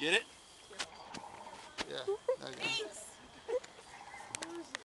Get it? Yeah. Okay.